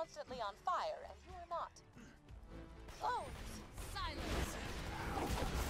constantly on fire and you are not. Clones! Silence!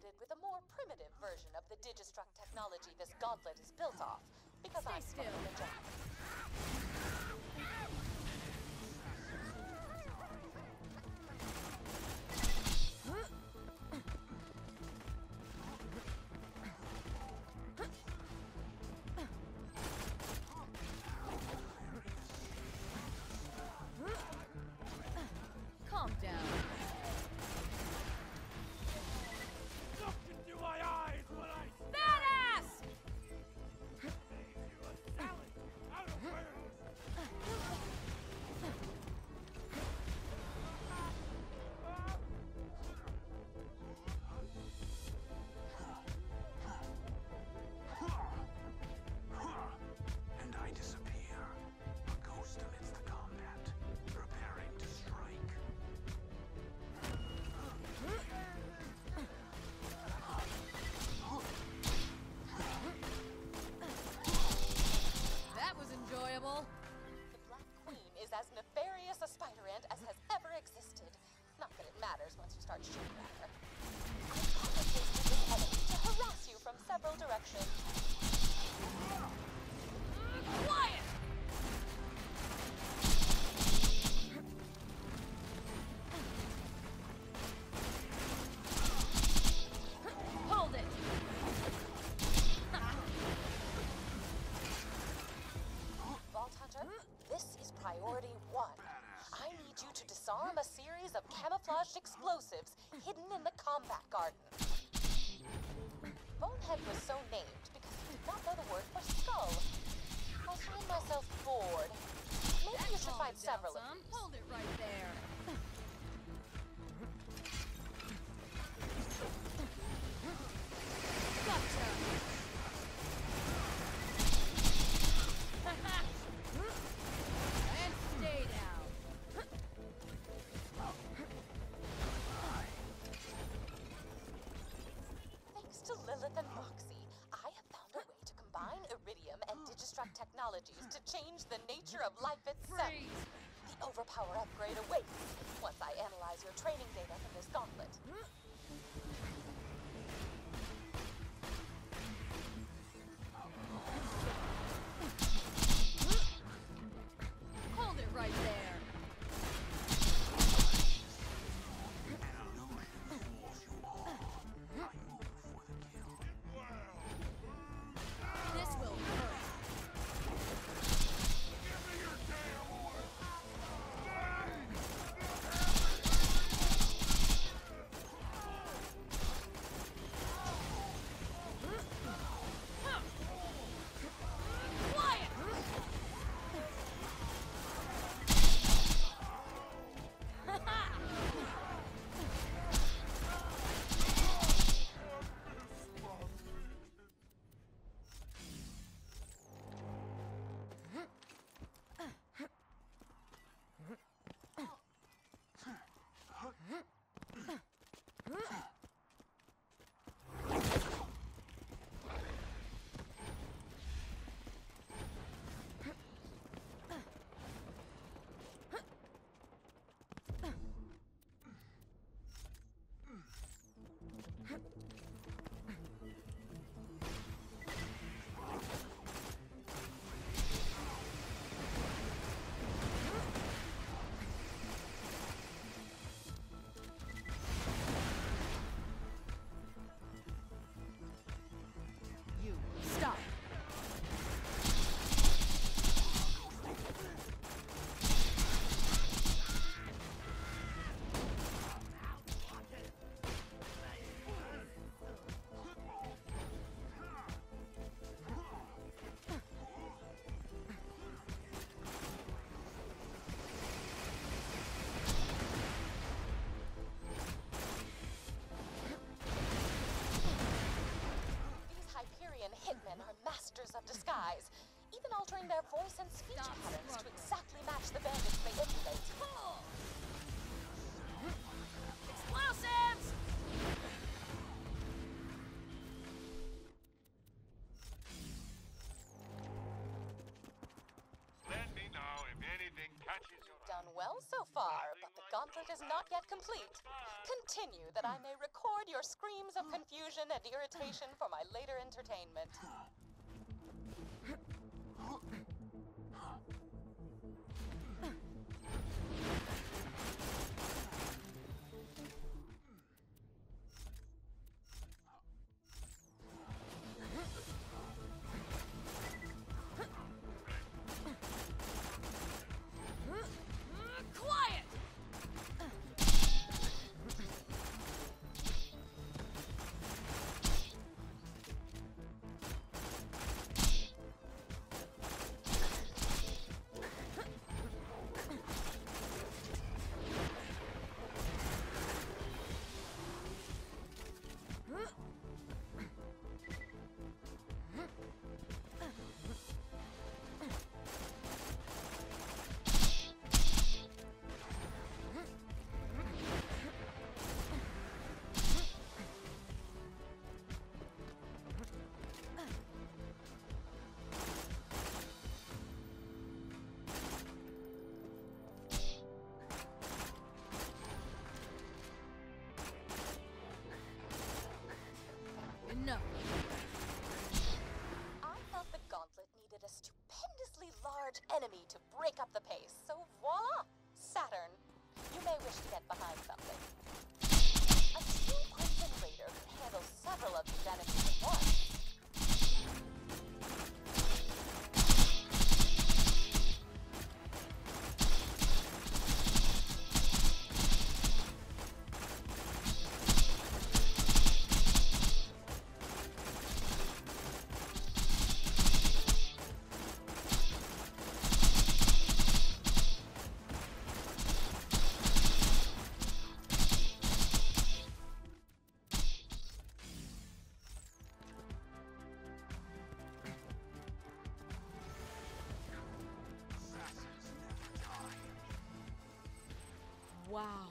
Outfitted with a more primitive version of the Digistruct technology this gauntlet is built off, because Stay I'm still. From several directions. Quiet! Hold it! Vault Hunter, this is priority one. I need you to disarm a series of camouflaged explosives hidden in the combat garden. Bonehead was so named because he did not know the word for skull. I find myself bored. Maybe you should find several of some. Hold it right there. Technologies to change the nature of life itself. Freeze! The Overpower upgrade awaits once I analyze your training data from this gauntlet. Hmm? Voice and speech Stop patterns to exactly match the bandits they emulate. Pull! Explosives! Let me know if anything catches your You've done well so far, but the gauntlet is not yet complete. Continue that I may record your screams of confusion and irritation for my later entertainment. Break up the pace, so voila! Saturn. You may wish to get Wow.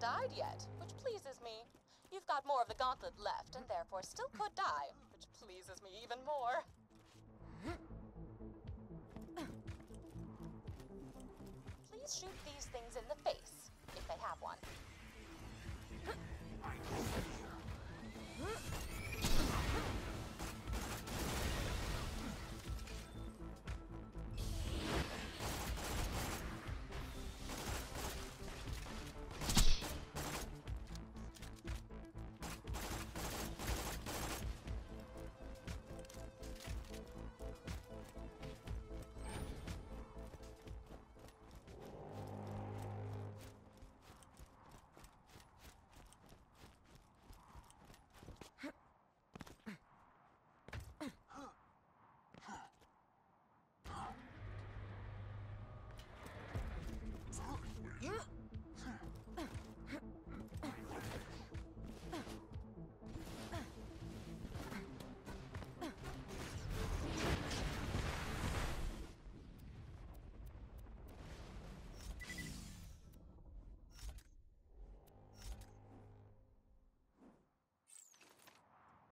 died yet, which pleases me. You've got more of the gauntlet left, and therefore still could die, which pleases me even more. Please shoot these things in the face, if they have one.